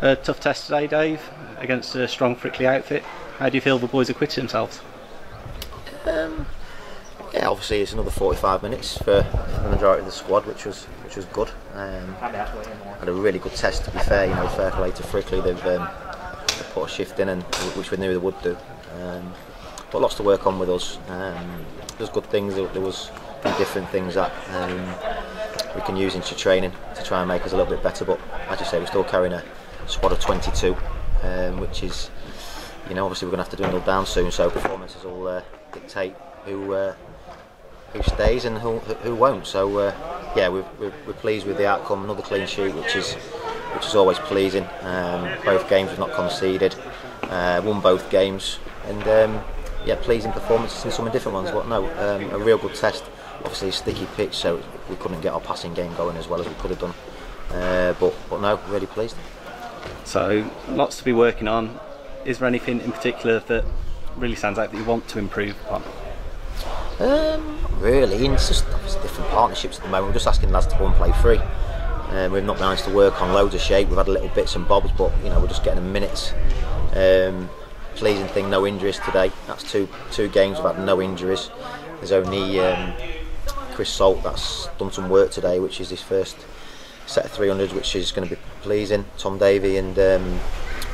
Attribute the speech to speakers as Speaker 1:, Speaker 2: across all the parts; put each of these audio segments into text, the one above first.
Speaker 1: A tough test today, Dave, against a strong Frickley outfit. How do you feel the boys acquitted themselves?
Speaker 2: Um, yeah, obviously it's another 45 minutes for the majority of the squad, which was which was good. Um, had a really good test, to be fair. You know, fair play to Frickley. They've, um, put a shift in, and which we knew they would do. Um, but lots to work on with us. Um, there's good things. There, there was different things that um, we can use into training to try and make us a little bit better. But as you say, we're still carrying a squad of 22, um, which is, you know, obviously we're going to have to dwindle down soon. So performances will uh, dictate who. Uh, who stays and who, who won't. So uh, yeah, we're, we're, we're, pleased with the outcome. Another clean sheet, which is which is always pleasing. Um, both games we've not conceded, uh, won both games, and um, yeah, pleasing performances in some different ones. But no, um, a real good test. Obviously, a sticky pitch, so we couldn't get our passing game going as well as we could have done. Uh, but but no, really pleased.
Speaker 1: So lots to be working on. Is there anything in particular that really stands out that you want to improve upon?
Speaker 2: Um, really, it's just different partnerships at the moment. We're just asking lads to go and play free. Um, we've not managed to work on loads of shape. We've had little bits and bobs, but you know we're just getting minutes. Um, pleasing thing, no injuries today. That's two two games we've had no injuries. There's only um, Chris Salt that's done some work today, which is his first set of 300s, which is going to be pleasing. Tom Davey and um,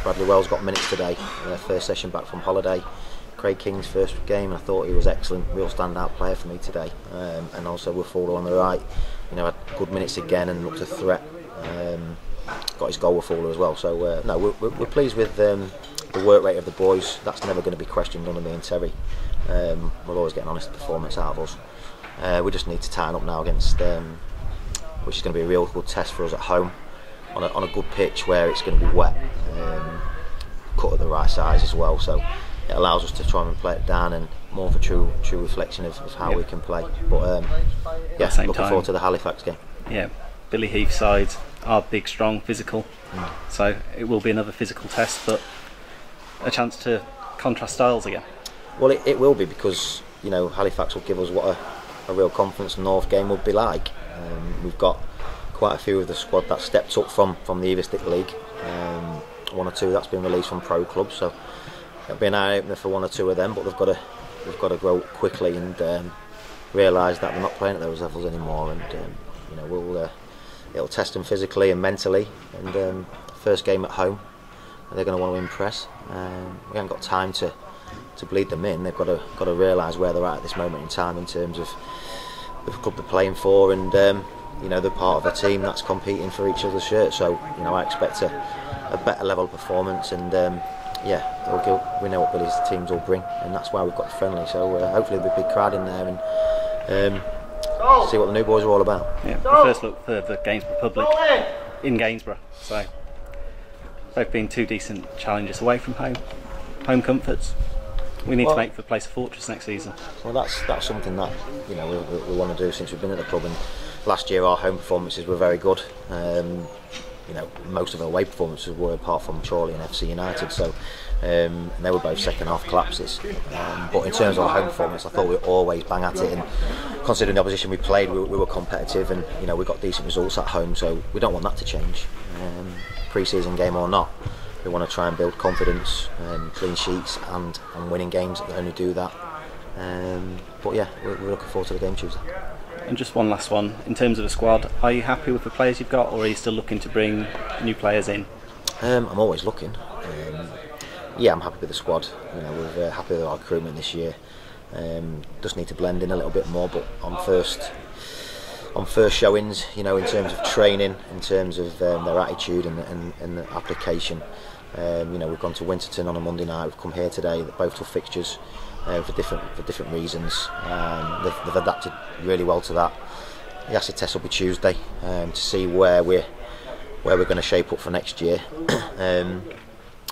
Speaker 2: Bradley Wells got minutes today. Their first session back from holiday. Craig King's first game. I thought he was excellent, real standout player for me today. Um, and also with Wafula on the right, you know, had good minutes again and looked a threat. Um, got his goal with Wafula as well. So uh, no, we're, we're, pleased with um, the work rate of the boys. That's never going to be questioned under me and Terry. Um, we'll always get an honest performance out of us. Uh, we just need to tighten up now against, um, which is going to be a real good test for us at home on a, on a good pitch where it's going to be wet, um, cut at the right size as well. So it allows us to try and play it down and more of a true true reflection of, of how yep. we can play. But um, yeah, looking time, forward to the Halifax game.
Speaker 1: Yeah, Billy Heath side are big, strong, physical, mm. so it will be another physical test, but a chance to contrast styles again.
Speaker 2: Well, it, it will be because you know Halifax will give us what a, a real conference North game would be like. Um, we've got quite a few of the squad that stepped up from from the Evo-Stik League. Um, one or two that's been released from pro clubs, so it'll be an eye opener for one or two of them. But they've got to they've got to grow quickly and um, realise that they're not playing at those levels anymore. And um, you know we'll uh, it'll test them physically and mentally. And um, first game at home, they're going to want to impress. Um, we haven't got time to to bleed them in. They've got to got to realise where they're at at this moment in time in terms of the club they're playing for and. Um, you know they're part of a team that's competing for each other's shirt. So you know I expect a, a better level of performance and um, yeah, we know what Billy's teams will bring, and that's why we've got the friendly. So uh, hopefully there'll be a big crowd in there and um, see what the new boys are all about.
Speaker 1: Yeah, the first look for the Gainsborough public in Gainsborough. So they've been two decent challenges away from home, home comforts. We need well, to make the place a fortress next season.
Speaker 2: Well, that's that's something that you know we, we, we want to do since we've been at the club. And last year our home performances were very good. Um, you know, most of our away performances were apart from Chorley and FC United. So um, they were both second half collapses. Um, but in terms of our home performance, I thought we were always bang at it. And considering the opposition we played, we, we were competitive, and you know we got decent results at home. So we don't want that to change, um, pre-season game or not. We want to try and build confidence, um, clean sheets, and, and winning games that only do that. Um, but yeah, we're, we're looking forward to the game Tuesday.
Speaker 1: And just one last one, in terms of the squad, are you happy with the players you've got, or are you still looking to bring new players in?
Speaker 2: Um, I'm always looking. Um, yeah, I'm happy with the squad. You know, we're uh, happy with our recruitment this year. Um, just need to blend in a little bit more, but on first on first showings, you know, in terms of training, in terms of um, their attitude and, and, and the application. Um, you know, we've gone to Winterton on a Monday night. We've come here today. Both tough fixtures uh, for different for different reasons. Um, they've, they've, really well to that. The acid test will be Tuesday um, to see where we're where we're going to shape up for next year. um,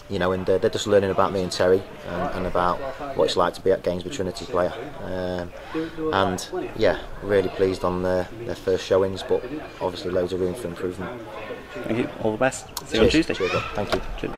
Speaker 2: you know, and uh, they're just learning about me and Terry and, and, about what it's like to be at Gainsborough Trinity player. Um, and yeah, really pleased on their, their first showings, but obviously loads of room for improvement.
Speaker 1: Thank you. All the best. See you on Tuesday.
Speaker 2: Cheers, Thank you. Cheers.